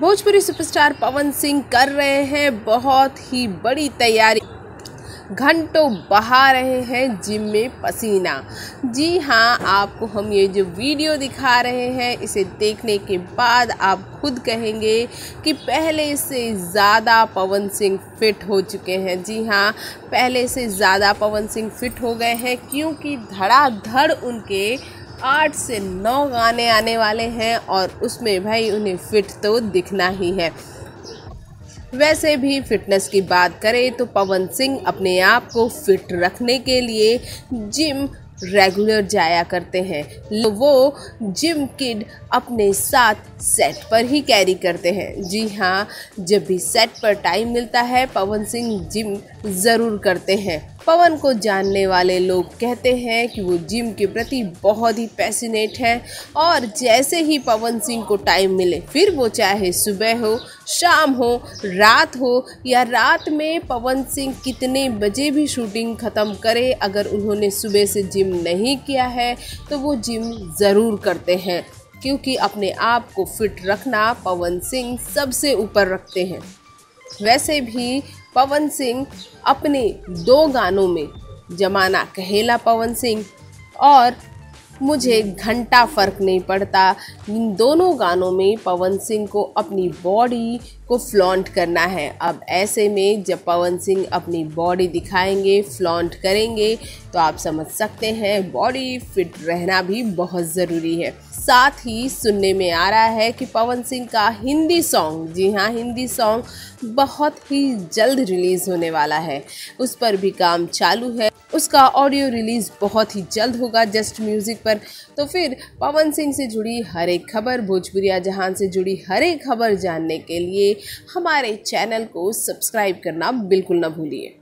Bhojpuri superstar Pawan Singh कर रहे हैं बहुत ही बड़ी तैयारी। घंटों बहा रहे हैं जिम में पसीना। जी हाँ आपको हम ये जो वीडियो दिखा रहे हैं, इसे देखने के बाद आप खुद कहेंगे कि पहले से ज़्यादा पवन सिंह फिट हो चुके हैं। जी हाँ पहले से ज़्यादा पवन सिंह फिट हो गए हैं क्योंकि धड़ाधड़ उनके आठ से नौ गाने आने वाले हैं और उसमें भाई उन्हें फिट तो दिखना ही है। वैसे भी फिटनेस की बात करें तो पवन सिंह अपने आप को फिट रखने के लिए जिम रेगुलर जाया करते हैं। वो जिम किड अपने साथ सेट पर ही कैरी करते हैं। जी हाँ जब भी सेट पर टाइम मिलता है, पवन सिंह जिम ज़रूर करते हैं। पवन को जानने वाले लोग कहते हैं कि वो जिम के प्रति बहुत ही पैसिनेट हैं और जैसे ही पवन सिंह को टाइम मिले, फिर वो चाहे सुबह हो, शाम हो, रात हो या रात में पवन सिंह कितने बजे भी शूटिंग ख़त्म करे, अगर उन्होंने सुबह से जिम नहीं किया है तो वो जिम ज़रूर करते हैं, क्योंकि अपने आप को फिट रखना पवन सिंह सबसे ऊपर रखते हैं। वैसे भी पवन सिंह अपने दो गानों में जमाना कहेला पवन सिंह और मुझे घंटा फ़र्क नहीं पड़ता। इन दोनों गानों में पवन सिंह को अपनी बॉडी को फ्लॉन्ट करना है। अब ऐसे में जब पवन सिंह अपनी बॉडी दिखाएँगे, फ्लॉन्ट करेंगे तो आप समझ सकते हैं बॉडी फिट रहना भी बहुत ज़रूरी है। साथ ही सुनने में आ रहा है कि पवन सिंह का हिंदी सॉन्ग, जी हाँ हिंदी सॉन्ग बहुत ही जल्द रिलीज़ होने वाला है। उस पर भी काम चालू है। उसका ऑडियो रिलीज़ बहुत ही जल्द होगा जस्ट म्यूज़िक पर। तो फिर पवन सिंह से जुड़ी हर एक खबर, भोजपुरिया जहान से जुड़ी हर एक खबर जानने के लिए हमारे चैनल को सब्सक्राइब करना बिल्कुल ना भूलिए।